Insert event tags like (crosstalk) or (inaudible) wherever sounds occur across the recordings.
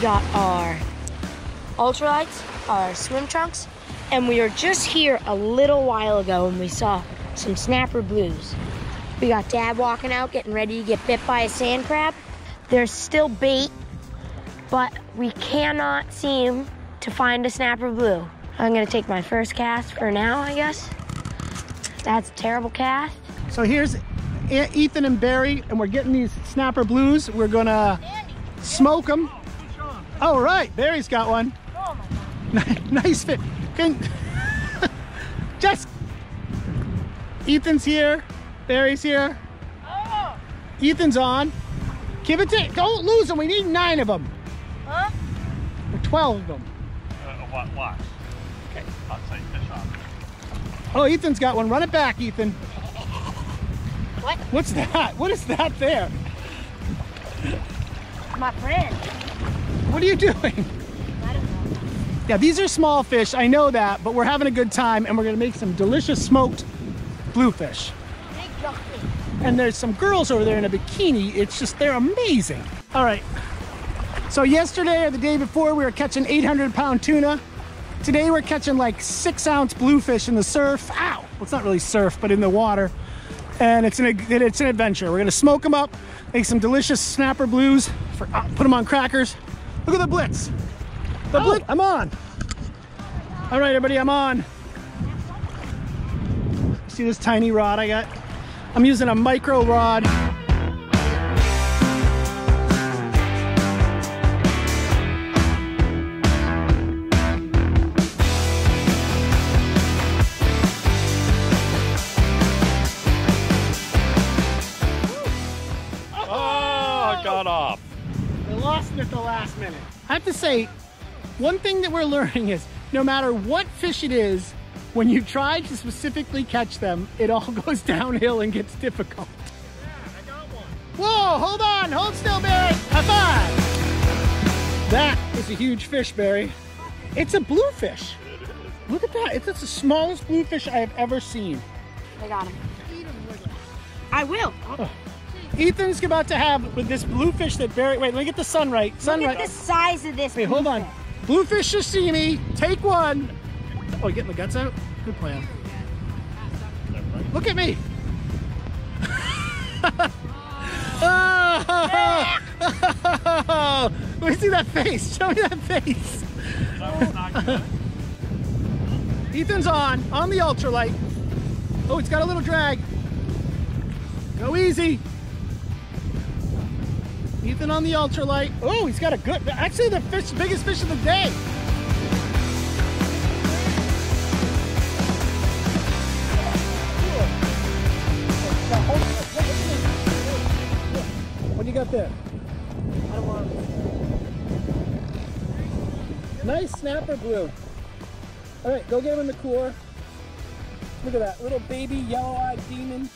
got our ultralights, our swim trunks, and we were just here a little while ago and we saw some snapper blues. We got dad walking out, getting ready to get bit by a sand crab. There's still bait, but we cannot seem to find a snapper blue. I'm gonna take my first cast for now, I guess. That's a terrible cast. So here's Ethan and Barry, and we're getting these snapper blues. We're gonna smoke them. All right, Barry's got one. (laughs) nice fit. Can (laughs) just Ethan's here, Barry's here. Ethan's on. Give it to. Don't lose them. We need nine of them. Huh? Or twelve of them. Uh, what, watch. Okay. I'll say fish on. Oh, Ethan's got one. Run it back, Ethan. (laughs) What? What's that? What is that there? My friend. What are you doing? I don't know. Yeah, these are small fish. I know that, but we're having a good time, and we're gonna make some delicious smoked bluefish. And there's some girls over there in a bikini. It's just they're amazing. All right. So yesterday or the day before, we were catching 800 pound tuna. Today we're catching like six ounce bluefish in the surf. Ow! Well, it's not really surf, but in the water. And it's an it's an adventure. We're gonna smoke them up, make some delicious snapper blues, for, uh, put them on crackers. Look at the blitz. The oh. blitz. I'm on. All right, everybody, I'm on. See this tiny rod I got? I'm using a micro rod. Oh, got off. I lost it at the last minute. I have to say, one thing that we're (laughs) learning is no matter what fish it is, when you try to specifically catch them, it all (laughs) goes downhill and gets difficult. Whoa, hold on, hold still, Barry. High five. That is a huge fish, Barry. It's a bluefish. Look at that. It's, it's the smallest bluefish I have ever seen. I got him. I will. Oh. Ethan's about to have with this bluefish that Barry. Wait, let me get the sun right. Sun right. Look right. at the size of this. Wait, hold on. bluefish. Sashimi, take one. Oh, you getting the guts out? Good plan. Look at me. oh, (laughs) let me see that face. Show me that face. That was not good. Ethan's on, on the ultralight. Oh, it's got a little drag. Go easy. Ethan on the ultralight. Oh, he's got a good, actually the fish, biggest fish of the day. What do you got there? Nice snapper blue. All right, go get him in the core. Look at that little baby yellow-eyed demon.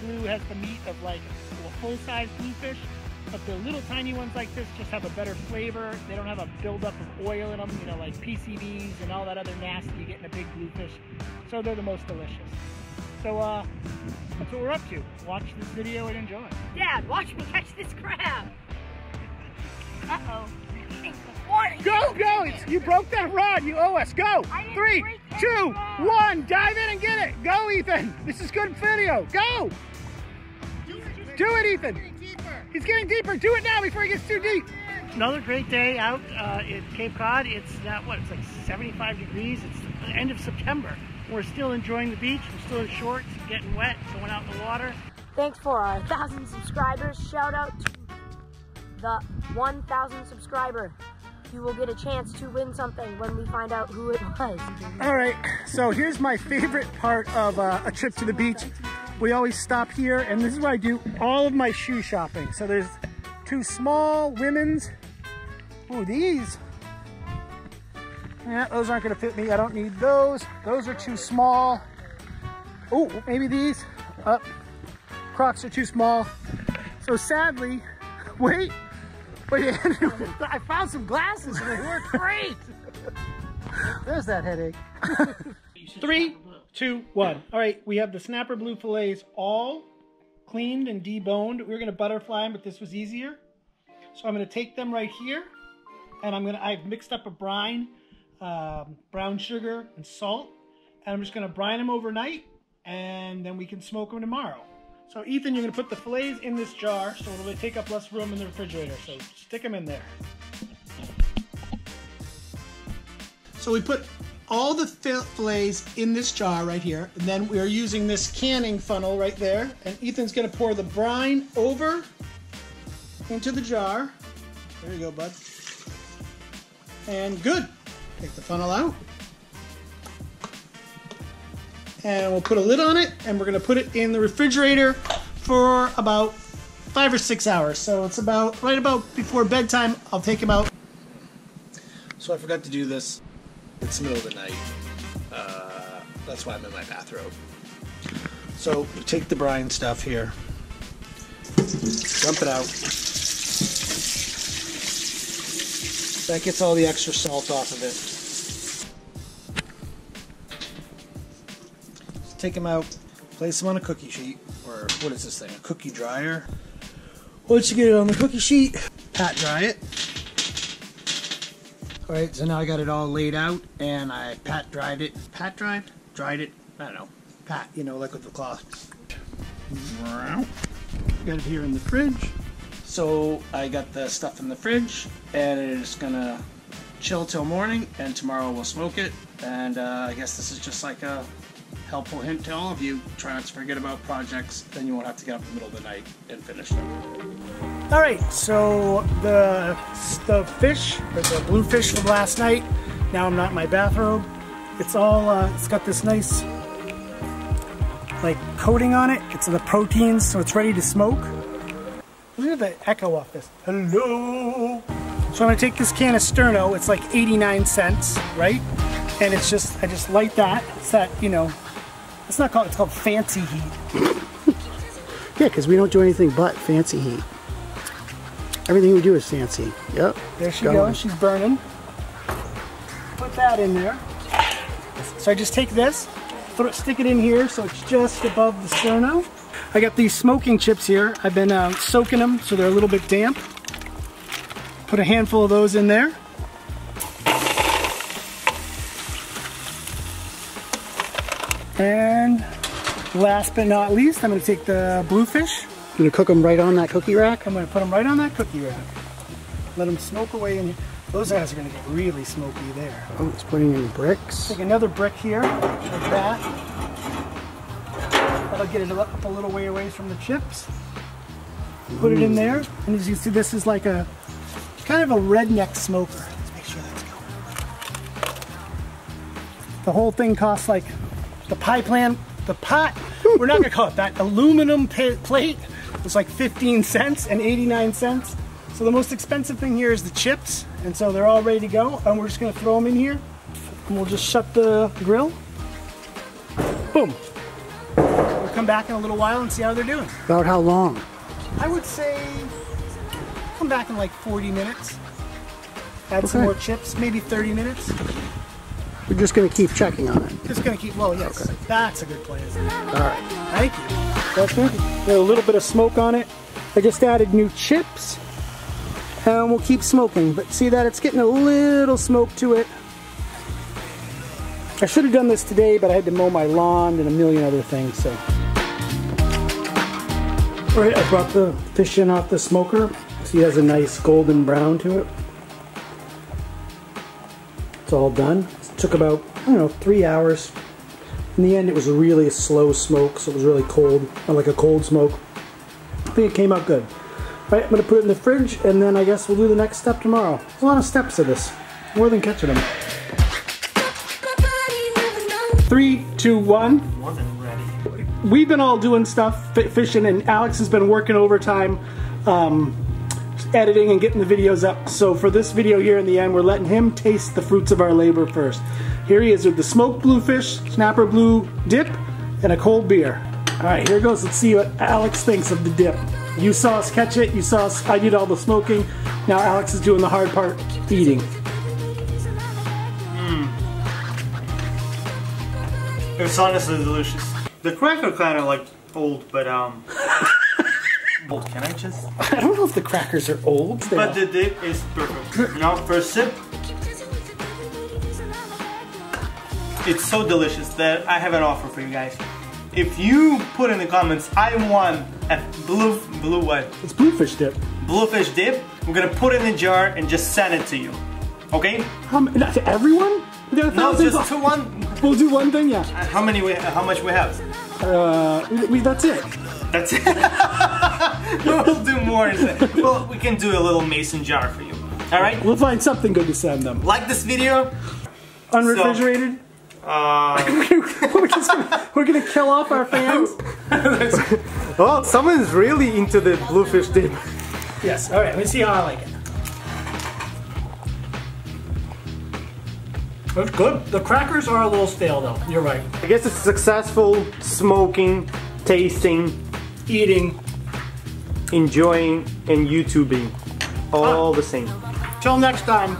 Blue has the meat of like a full-size bluefish, but the little tiny ones like this just have a better flavor. They don't have a buildup of oil in them, you know, like PCBs and all that other nasty you get in a big bluefish. So they're the most delicious. So uh, that's what we're up to. Watch this video and enjoy. Dad, watch me catch this crab. (laughs) Uh-oh. Go, go! It's, you broke that rod. You owe us. Go! Three, two, one. Dive in and get it. Go, Ethan. This is good video. Go! Do it, Ethan. He's getting deeper. Do it now before he gets too deep. Another great day out uh, at Cape Cod. It's not what it's like 75 degrees. It's the end of September. We're still enjoying the beach. We're still in shorts, getting wet, going out in the water. Thanks for our 1,000 subscribers. Shout out to the 1,000 subscriber. You will get a chance to win something when we find out who it was. All right, so here's my favorite part of uh, a trip to the beach. We always stop here, and this is where I do all of my shoe shopping. So there's two small women's. Oh, these. Yeah, those aren't gonna fit me. I don't need those. Those are too small. Oh, maybe these. Up. Crocs are too small. So sadly, (laughs) wait, But yeah, (laughs) I found some glasses and they work great. There's that headache. (laughs) Three, two, one. All right, we have the snapper blue fillets all cleaned and deboned. We were gonna butterfly them, but this was easier. So I'm gonna take them right here, and I'm gonna I've mixed up a brine, um, brown sugar and salt, and I'm just gonna brine them overnight, and then we can smoke them tomorrow. So Ethan, you're gonna put the fillets in this jar, so it'll take up less room in the refrigerator. So stick them in there. So we put all the fillets in this jar right here, and then we're using this canning funnel right there. And Ethan's gonna pour the brine over into the jar. There you go, bud. And good. Take the funnel out. And we'll put a lid on it, and we're gonna put it in the refrigerator for about five or six hours. So it's about right about before bedtime. I'll take him out. So I forgot to do this. It's the middle of the night. Uh, that's why I'm in my bathrobe. So take the brine stuff here, dump it out. That gets all the extra salt off of it. Take them out, place them on a cookie sheet, or what is this thing? A cookie dryer. Once you get it on the cookie sheet, pat dry it. All right, so now I got it all laid out and I pat dried it. Pat dried? Dried it? I don't know. Pat, you know, like with the cloth. Got it here in the fridge. So I got the stuff in the fridge and it is gonna chill till morning and tomorrow we'll smoke it. And uh, I guess this is just like a helpful hint to all of you. Try not to forget about projects, then you won't have to get up in the middle of the night and finish them. All right, so the the fish, or the bluefish from last night. Now I'm not in my bathrobe. It's all, uh, it's got this nice like coating on it. It's the proteins, so it's ready to smoke. Look at the echo off this. Hello. So I'm gonna take this can of Sterno. It's like 89 cents, right? And it's just, I just light that. It's that, you know, it's not called, it's called fancy heat. (laughs) Yeah, because we don't do anything but fancy heat. Everything we do is fancy. Yep. There she Going. goes, she's burning. Put that in there. So I just take this, throw, stick it in here so it's just above the sterno. I got these smoking chips here. I've been uh, soaking them so they're a little bit damp. Put a handful of those in there. And last but not least, I'm gonna take the bluefish. I'm gonna cook them right on that cookie rack? I'm gonna put them right on that cookie rack. Let them smoke away in here. Those guys are gonna get really smoky there. Oh, it's putting in bricks. Take another brick here, like that. That'll get it up a little way away from the chips. Put it in mm. there, and as you see, this is like a kind of a redneck smoker. Let's make sure that's going. The whole thing costs like the pie plan, the pot. We're not gonna call it that. Aluminum plate was like 15 cents and 89 cents. So the most expensive thing here is the chips, and so they're all ready to go. And we're just gonna throw them in here, and we'll just shut the grill. Boom. We'll come back in a little while and see how they're doing. About how long? I would say come back in like 40 minutes. Add some more chips, maybe 30 minutes. We're just gonna keep checking on it. Just gonna keep, well, yes, Okay. that's a good plan. All right. Thank you. That's good. Got a little bit of smoke on it. I just added new chips. And we'll keep smoking, but see that it's getting a little smoke to it. I should have done this today, but I had to mow my lawn and a million other things, so. All right, I brought the fish in off the smoker. See, it has a nice golden brown to it. It's all done. Took about, I don't know, three hours. In the end, it was really a slow smoke, so it was really cold, like a cold smoke. I think it came out good. All right, I'm gonna put it in the fridge, and then I guess we'll do the next step tomorrow. There's a lot of steps to this, more than catching them. Three, two, one. We've been all doing stuff, fishing, and Alex has been working overtime, um, editing and getting the videos up. So for this video here in the end, we're letting him taste the fruits of our labor first. Here he is with the smoked bluefish, snapper blue dip, and a cold beer. All right, here goes. Let's see what Alex thinks of the dip. You saw us catch it. You saw us. I did all the smoking. Now Alex is doing the hard part, eating. It's honestly delicious. The cracker kind of like old, but um. Old. Can I just? I don't know if the crackers are old. They But are. the dip is perfect. Now first sip. It's so delicious that I have an offer for you guys. If you put in the comments, I want a blue blue what? it's bluefish dip. Bluefish dip. We're gonna put it in a jar and just send it to you. Okay? Many? Not to everyone? There are No, thousands just of- to one. We'll do one thing. Yeah. How many we? How much we have? Uh, we, that's it. That's it. (laughs) (laughs) we'll do more. Well, we can do a little mason jar for you. All right. We'll find something good to send them. Like this video. Unrefrigerated. Uh, (laughs) we're, gonna, we're gonna kill off our fans. (laughs) well, someone's really into the bluefish dip. yes. All right. Let's see how I like it. It's good. The crackers are a little stale though. You're right. I guess it's successful smoking, tasting, Eating. Enjoying, and YouTubing all the same. Till next time.